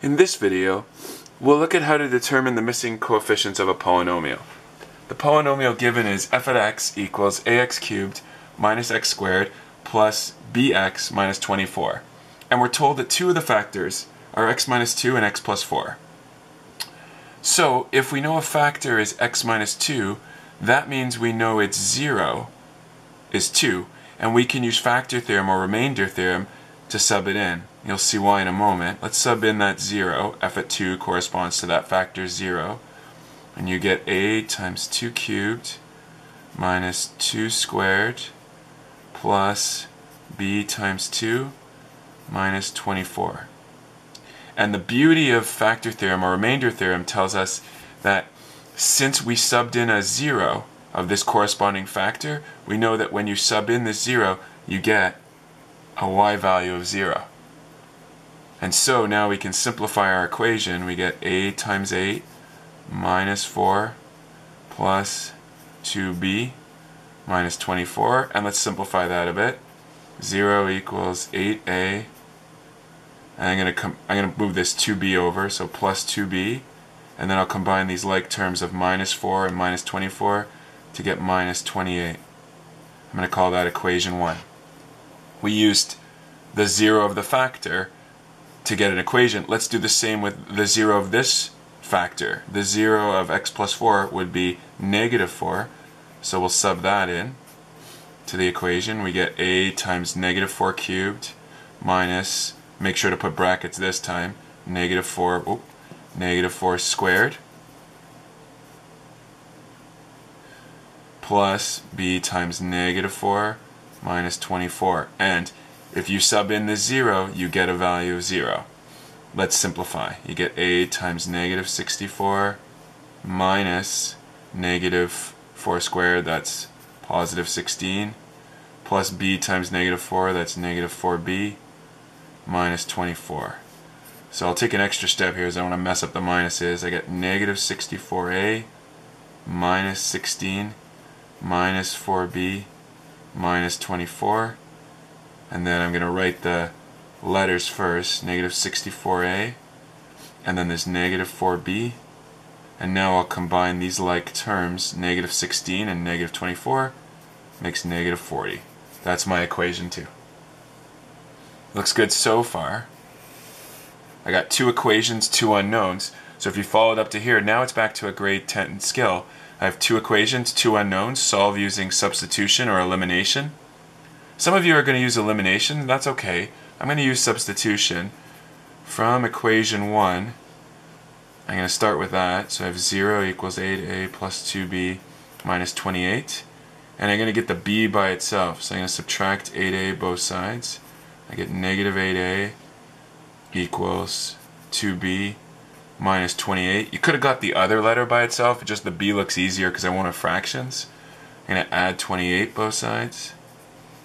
In this video, we'll look at how to determine the missing coefficients of a polynomial. The polynomial given is f of x equals ax cubed minus x squared plus bx minus 24. And we're told that two of the factors are x minus 2 and x plus 4. So if we know a factor is x minus 2, that means we know its 0 is 2, and we can use factor theorem or remainder theorem to sub it in. You'll see why in a moment. Let's sub in that 0. f at 2 corresponds to that factor 0. And you get a times 2 cubed minus 2 squared plus b times 2 minus 24. And the beauty of factor theorem or remainder theorem tells us that since we subbed in a 0 of this corresponding factor, we know that when you sub in this 0, you get a y value of 0. And so now we can simplify our equation. We get a times 8 minus 4 plus 2b minus 24. And let's simplify that a bit. 0 equals 8a. And I'm going to I'm going to move this 2b over, so plus 2b. And then I'll combine these like terms of minus 4 and minus 24 to get minus 28. I'm going to call that equation 1. We used the 0 of the factor to get an equation. Let's do the same with the 0 of this factor. The 0 of x plus 4 would be negative 4. So we'll sub that in to the equation. We get a times negative 4 cubed minus, make sure to put brackets this time, negative 4, whoop, negative 4 squared plus b times negative 4 minus 24. And if you sub in the 0, you get a value of 0. Let's simplify. You get a times negative 64 minus negative 4 squared, that's positive 16, plus b times negative 4, that's negative 4b, minus 24. So I'll take an extra step here as I want to mess up the minuses. I get negative 64a minus 16 minus 4b minus 24 and then I'm going to write the letters first, negative 64a, and then this negative 4b, and now I'll combine these like terms, negative 16 and negative 24, makes negative 40. That's my equation too. Looks good so far. I got two equations, two unknowns, so if you followed up to here, now it's back to a grade 10 skill. I have two equations, two unknowns, solve using substitution or elimination. Some of you are going to use elimination. That's okay. I'm going to use substitution. From equation 1, I'm going to start with that. So I have 0 equals 8a plus 2b minus 28. And I'm going to get the b by itself. So I'm going to subtract 8a both sides. I get negative 8a equals 2b minus 28. You could have got the other letter by itself, just the b looks easier because I want fractions. I'm going to add 28 both sides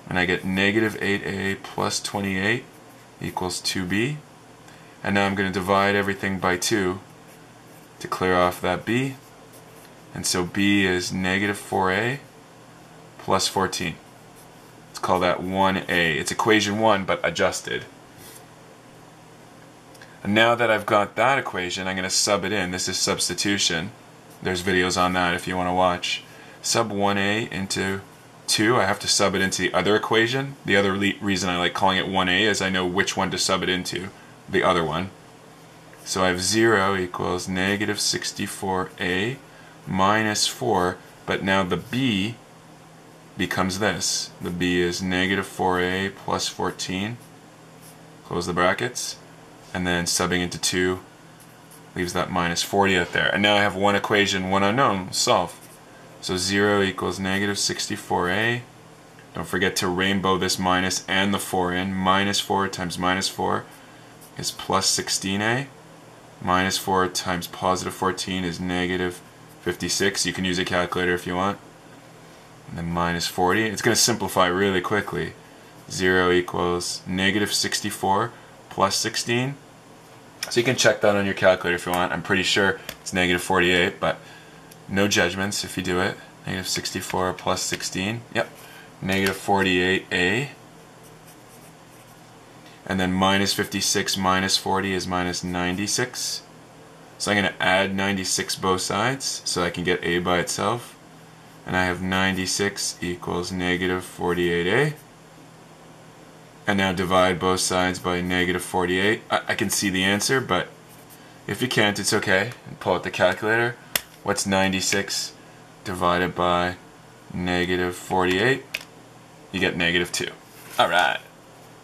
and I get negative 8a plus 28 equals 2b. And now I'm going to divide everything by 2 to clear off that b. And so b is negative 4a plus 14. Let's call that 1a. It's equation 1 but adjusted. Now that I've got that equation, I'm going to sub it in. This is substitution. There's videos on that if you want to watch. Sub 1a into 2, I have to sub it into the other equation. The other reason I like calling it 1a is I know which one to sub it into, the other one. So I have 0 equals negative 64a minus 4, but now the b becomes this. The b is negative 4a plus 14. Close the brackets. And then subbing into 2 leaves that minus 40 out there. And now I have one equation, one unknown, solve. So 0 equals negative 64a. Don't forget to rainbow this minus and the 4 in. Minus 4 times minus 4 is plus 16a. Minus 4 times positive 14 is negative 56. You can use a calculator if you want. And then minus 40. It's going to simplify really quickly. 0 equals negative 64 plus 16. So you can check that on your calculator if you want. I'm pretty sure it's negative 48, but no judgments if you do it. Negative 64 plus 16. Yep. Negative 48a. and then minus 56 minus 40 is minus 96. So I'm going to add 96 both sides so I can get a by itself. And I have 96 equals negative 48a. And now divide both sides by negative 48. I, I can see the answer, but if you can't, it's okay. Pull out the calculator. What's 96 divided by negative 48? You get negative 2. Alright.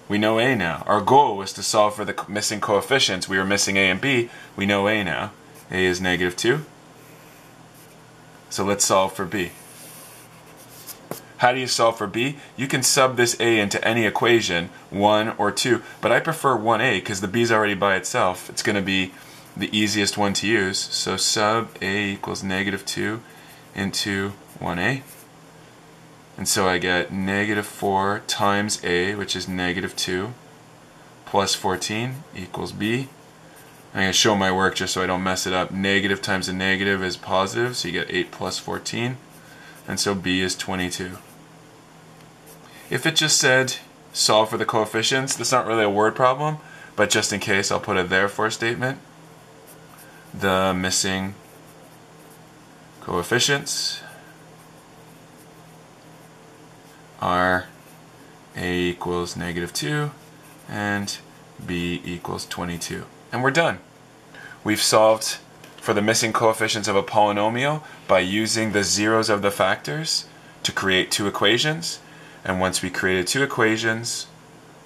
We know A now. Our goal was to solve for the missing coefficients. We were missing A and B. We know A now. A is negative 2. So let's solve for B. How do you solve for b? You can sub this a into any equation, 1 or 2, but I prefer 1a because the b is already by itself. It's going to be the easiest one to use. So sub a equals negative 2 into 1a. And so I get negative 4 times a, which is negative 2, plus 14 equals b. I'm going to show my work just so I don't mess it up. Negative times a negative is positive, so you get 8 plus 14. And so b is 22. If it just said solve for the coefficients, that's not really a word problem, but just in case, I'll put a therefore statement. The missing coefficients are a equals negative 2 and b equals 22. And we're done. We've solved for the missing coefficients of a polynomial by using the zeros of the factors to create two equations and once we created two equations,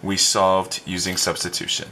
we solved using substitution.